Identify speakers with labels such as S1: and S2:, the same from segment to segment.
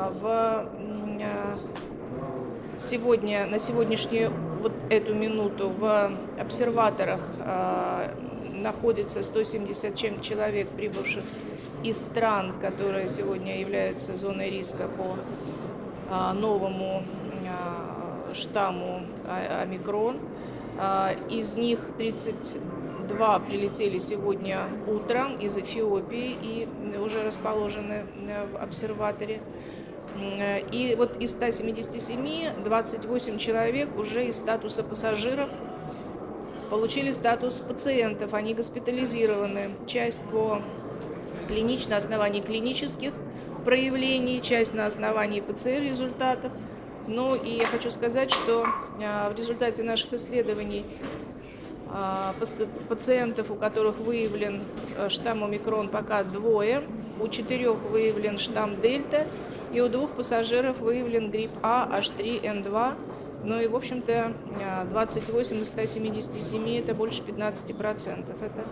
S1: А, В а, сегодня, на сегодняшнюю вот эту минуту в обсерваторах а, находится 170 чем человек, прибывших из стран, которые сегодня являются зоной риска по новому штамму омикрон. Из них 32 прилетели сегодня утром из Эфиопии и уже расположены э, в обсерваторе. Э, И вот из 177 28 человек уже из статуса пассажиров получили статус пациентов, они госпитализированы. Часть по клинич, на основании клинических проявлений, часть на основании ПЦР результатов. Ну и я хочу сказать, что а, в результате наших исследований пас- пациентов, у которых выявлен э, штамм омикрон, пока двое, у четырех выявлен штамм дельта, и у двух пассажиров выявлен грипп А H3N2. Ну и, в общем-то, а, 28 из 177 – это больше 15%. Это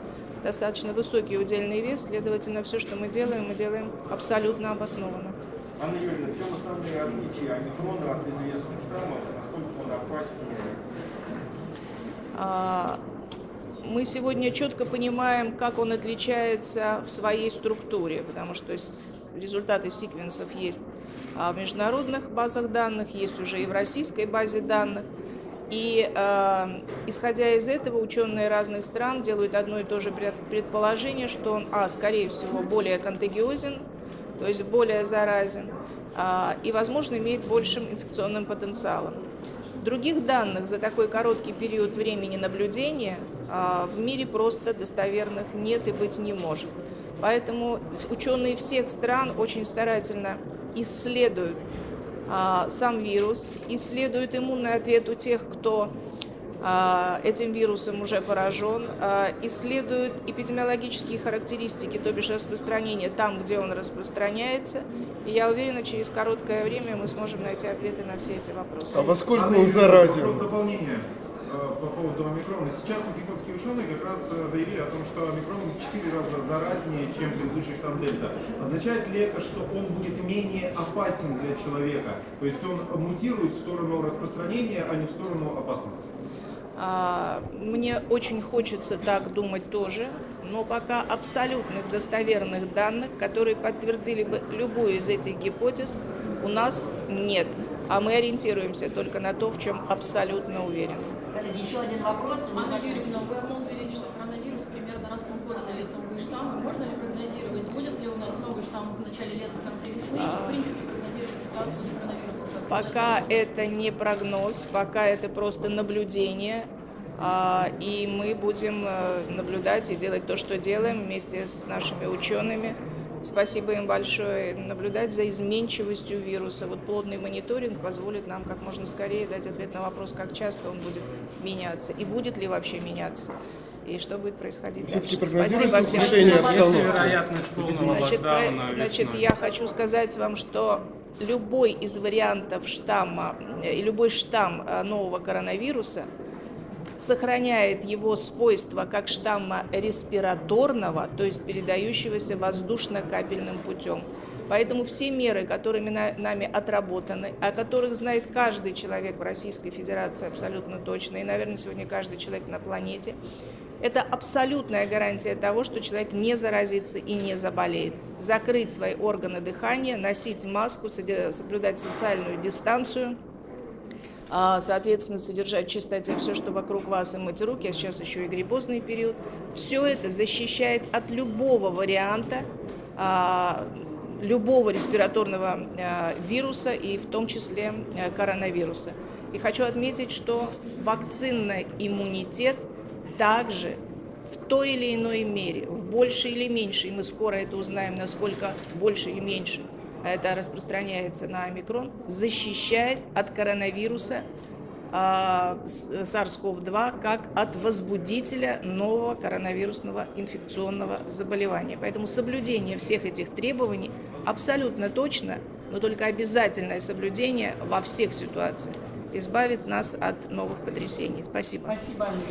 S1: достаточно высокий удельный вес, следовательно, все, что мы делаем, мы делаем абсолютно обоснованно.
S2: Анна Юрьевна, в чем основные отличия омикрона от известных штаммов, насколько он опаснее?
S1: А, Мы сегодня четко понимаем, как он отличается в своей структуре, потому что результаты секвенсов есть а, в международных базах данных, есть уже и в российской базе данных. И а, исходя из этого, ученые разных стран делают одно и то же пред- предположение, что он, а, скорее всего, более контагиозен, то есть более заразен, а, и, возможно, имеет большим инфекционным потенциалом. Других данных за такой короткий период времени наблюдения а, в мире просто достоверных нет и быть не может. Поэтому ученые всех стран очень старательно исследуют а, сам вирус, исследуют иммунный ответ у тех, кто а, этим вирусом уже поражен, исследуют эпидемиологические характеристики, то бишь распространение там, где он распространяется. И я уверена, через короткое время мы сможем найти ответы на все эти вопросы.
S3: А во сколько
S2: Анна
S3: он заразен?
S2: Вопрос дополнения э, по поводу омикрона. Сейчас вот японские ученые как раз э, заявили о том, что омикрон в 4 раза заразнее, чем предыдущий штамм дельта. Означает ли это, что он будет менее опасен для человека? То есть он мутирует в сторону распространения, а не в сторону опасности?
S1: А, Мне очень хочется так думать тоже, но пока абсолютных достоверных данных, которые подтвердили бы любую из этих гипотез, у нас нет. А мы ориентируемся только на то, в чем абсолютно уверены.
S4: Коллеги, еще один вопрос.
S5: Анна. Юрьевна, вы обмолвились, что коронавирус примерно раз в полгода дает новые штаммы. Можно ли прогнозировать, будет ли у нас новый штамм в начале лета, в конце весны? И, в принципе, прогнозировать ситуацию с коронавирусом?
S1: Пока это не прогноз, пока это просто наблюдение. А, И мы будем э, наблюдать и делать то, что делаем вместе с нашими учеными. Спасибо им большое. Наблюдать за изменчивостью вируса. Вот плотный мониторинг позволит нам как можно скорее дать ответ на вопрос, как часто он будет меняться и будет ли вообще меняться. И что будет происходить
S3: Все-таки
S1: дальше. Спасибо всем. Значит, про- значит, я хочу сказать вам, что любой из вариантов штамма э, и любой штамм э, нового коронавируса сохраняет его свойства как штамма респираторного, то есть передающегося воздушно-капельным путем. Поэтому все меры, которыми на- нами отработаны, о которых знает каждый человек в Российской Федерации абсолютно точно, и, наверное, сегодня каждый человек на планете, это абсолютная гарантия того, что человек не заразится и не заболеет. Закрыть свои органы дыхания, носить маску, соблюдать социальную дистанцию, соответственно, содержать в чистоте все, что вокруг вас, и мыть руки, а сейчас еще и грибозный период. Все это защищает от любого варианта, а, любого респираторного а, вируса, и в том числе а, коронавируса. И хочу отметить, что вакцинный иммунитет также в той или иной мере, в большей или меньшей, мы скоро это узнаем, насколько больше или меньше это распространяется на омикрон, защищает от коронавируса а, с- SARS-CoV-2 как от возбудителя нового коронавирусного инфекционного заболевания. Поэтому соблюдение всех этих требований абсолютно точно, но только обязательное соблюдение во всех ситуациях избавит нас от новых потрясений. Спасибо.
S4: Спасибо.